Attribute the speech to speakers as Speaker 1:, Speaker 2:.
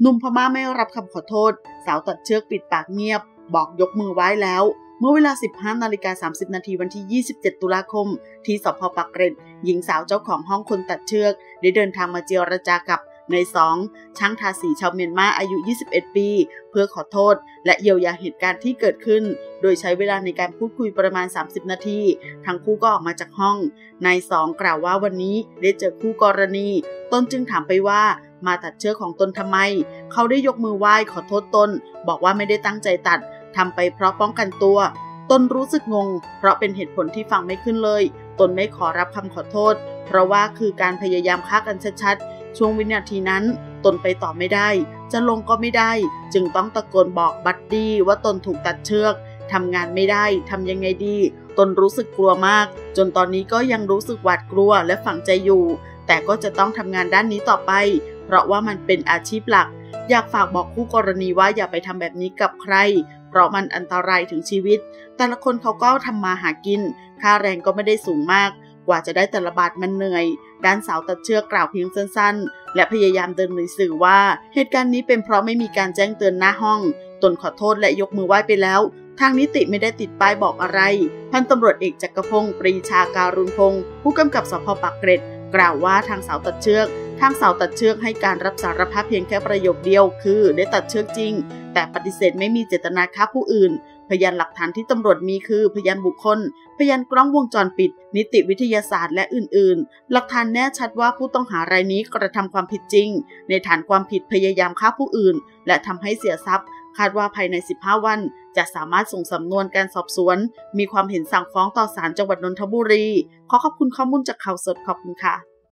Speaker 1: หนุ่มพม่าไม่รับคำขอโทษ สาวตัดเชือกปิดปากเงียบ บอกยกมือไหว้แล้ว เมื่อเวลา 15นาฬิกา30 นาทีวันที่ 27 ตุลาคม ที่สพปักเกร็ดหญิงสาวเจ้าของห้องคนตัดเชือก ได้เดินทางมาเจรจากับในสองช่างทาสีชาวเมียนมาอายุ 21 ปี เพื่อขอโทษ และเยียวยาเหตุการณ์ที่เกิดขึ้น โดยใช้เวลาในการพูดคุยประมาณ 30 นาที ทั้งคู่ก็ออกมาจากห้อง นายสองกล่าวว่าวันนี้ได้เจอคู่กรณีตนจึงถามไปว่า มาตัดเชือกของตนทำไม เขาได้ยกมือไหว้ขอโทษตน บอกว่าไม่ได้ตั้งใจตัดทำไปเพราะป้องกันตัว ตนรู้สึกงง เพราะเป็นเหตุผลที่ฟังไม่ขึ้นเลย ตนไม่ขอรับคำขอโทษ เพราะว่าคือการพยายามฆ่ากันชัดๆ ช่วงวินาทีนั้น ตนไปต่อไม่ได้ จะลงก็ไม่ได้ จึงต้องตะโกนบอกบัดดี้ว่าตนถูกตัดเชือกทำงานไม่ได้ทำยังไงดี ตนรู้สึกกลัวมาก จนตอนนี้ก็ยังรู้สึกหวาดกลัวและฝังใจอยู่ แต่ก็จะต้องทำงานด้านนี้ต่อไป เพราะว่ามันเป็นอาชีพหลัก อยากฝากบอกคู่กรณีว่าอย่าไปทำแบบนี้กับใคร เพราะมันอันตรายถึงชีวิต แต่ละคนเขาก็ทำมาหากิน ค่าแรงก็ไม่ได้สูงมาก กว่าจะได้แต่ละบาทมันเหนื่อย ด้านสาวตัดเชือกกล่าวเพียงสั้นๆ และพยายามเดินหนสื่อว่า เหตุการณ์นี้เป็นเพราะไม่มีการแจ้งเตือนหน้าห้อง ตนขอโทษและยกมือไหว้ไปแล้วทางนิติไม่ได้ติดป้ายบอกอะไร พันตำรวจเอกจักรพงศ์ปรีชาการุณพงศ์ผู้กำกับสพปากเกร็ด กล่าวว่าทางสาวตัดเชือก ทางสาวตัดเชือกให้การรับสารภาพเพียงแค่ประโยคเดียวคือได้ตัดเชือกจริง แต่ปฏิเสธไม่มีเจตนาฆ่าผู้อื่น พยานหลักฐานที่ตำรวจมีคือพยานบุคคล พยานกล้องวงจรปิด นิติวิทยาศาสตร์และอื่น ๆ หลักฐานแน่ชัดว่าผู้ต้องหารายนี้กระทำความผิดจริง ในฐานความผิดพยายามฆ่าผู้อื่น และทำให้เสียทรัพย์ คาดว่าภายใน 15 วัน จะสามารถส่งสำนวนการสอบสวน มีความเห็นสั่งฟ้องต่อศาลจังหวัดนนทบุรี ขอขอบคุณข้อมูลจากข่าวสดขอบคุณค่ะ